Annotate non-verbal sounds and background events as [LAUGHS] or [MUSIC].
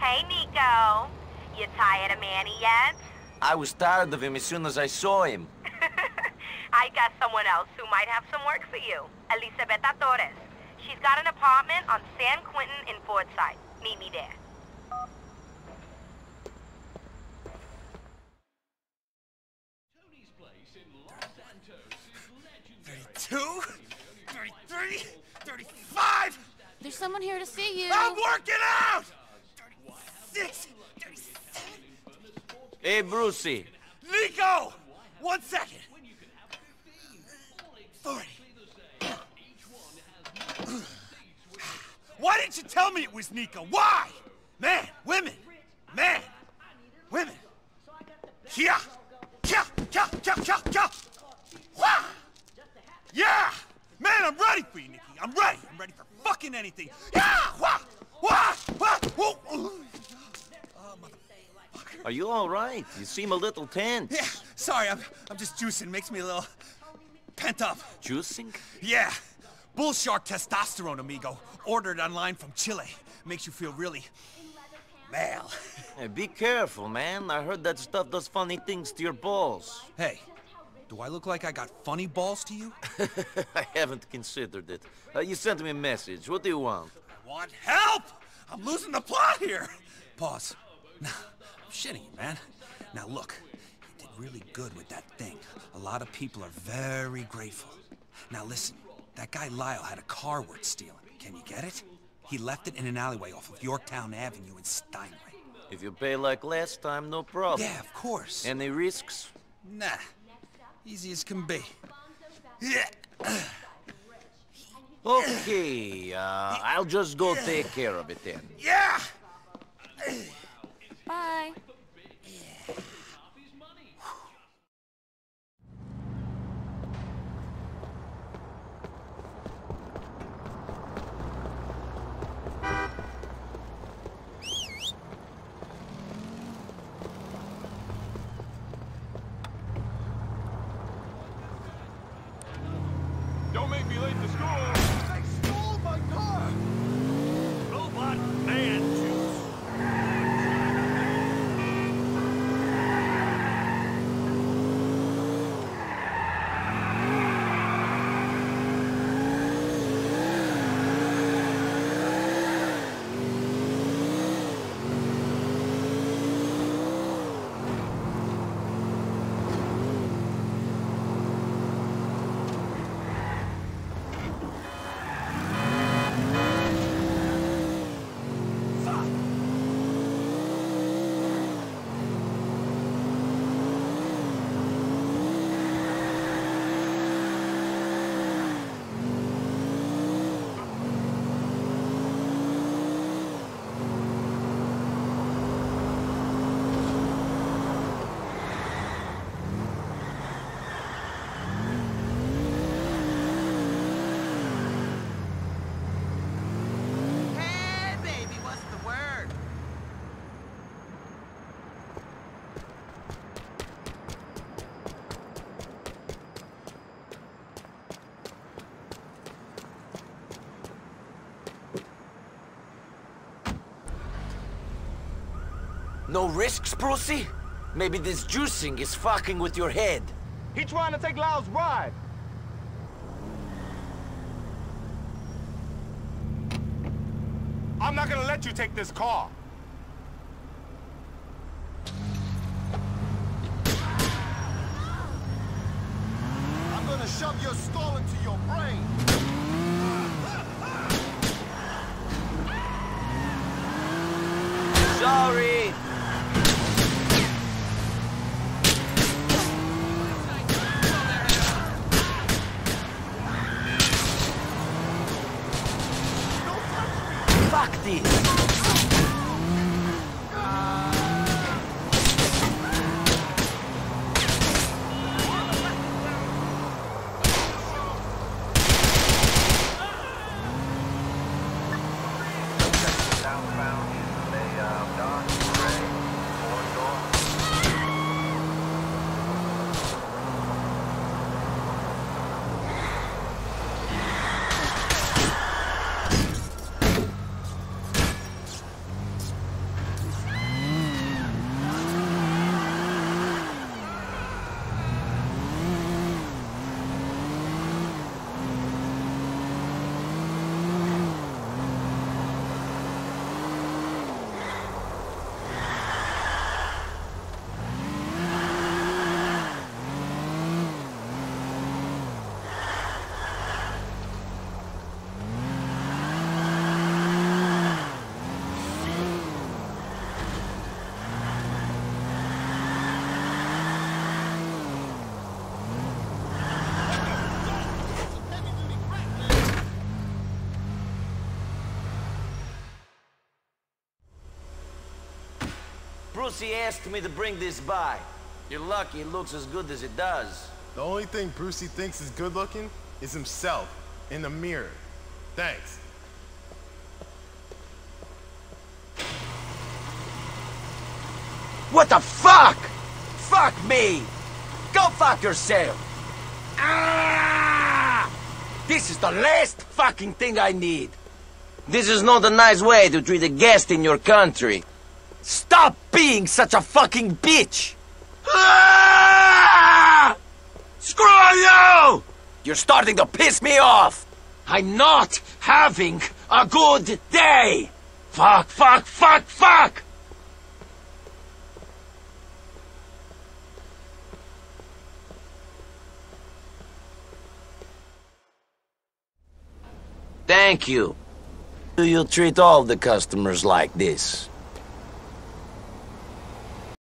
Hey, Niko. You tired of Manny yet? I was tired of him as soon as I saw him. [LAUGHS] I got someone else who might have some work for you. Elizabeta Torres. She's got an apartment on San Quentin in Fordside. Meet me there. Thirty-two, thirty-three, thirty-five. There's someone here to see you. I'm working out. Thirty-six, thirty-seven. Hey, Brucie. Niko, one second. Forty. Why didn't you tell me it was Niko? Why? Man, women, man, women. Kia, kia, kia, kia, kia, kia. Wah! Yeah! Man, I'm ready for you, Nikki. I'm ready. I'm ready for fucking anything. Yeah! Wah! Wah! Wah! Whoa! Are you all right? You seem a little tense. Yeah, sorry, I'm, I'm just juicing. Makes me a little pent up. Juicing? Yeah. Bull shark testosterone, amigo. Ordered online from Chile. Makes you feel really... male. Hey, be careful, man. I heard that stuff does funny things to your balls. Hey, do I look like I got funny balls to you? [LAUGHS] I haven't considered it. Uh, you sent me a message. What do you want? I Want help? I'm losing the plot here. Pause. Nah, I'm shitting you, man. Now look, you did really good with that thing. A lot of people are very grateful. Now listen, that guy Lyle had a car worth stealing. Can you get it? He left it in an alleyway off of Yorktown Avenue in Steinway. If you pay like last time, no problem. Yeah, of course. Any risks? Nah, easy as can be. Yeah. Okay, uh, I'll just go take care of it then. Yeah! Bye. No risks, Brucie? Maybe this juicing is fucking with your head. He trying to take Lyle's ride. I'm not gonna let you take this car. I'm gonna shove your skull into your brain. Sorry! Fuck this! Brucie asked me to bring this by. You're lucky it looks as good as it does. The only thing Brucie thinks is good looking is himself in the mirror. Thanks. What the fuck? Fuck me! Go fuck yourself! Ah! This is the last fucking thing I need. This is not a nice way to treat a guest in your country. Stop being such a fucking bitch! Ah! Screw you! You're starting to piss me off! I'm not having a good day! Fuck, fuck, fuck, fuck! Thank you. Do you treat all the customers like this?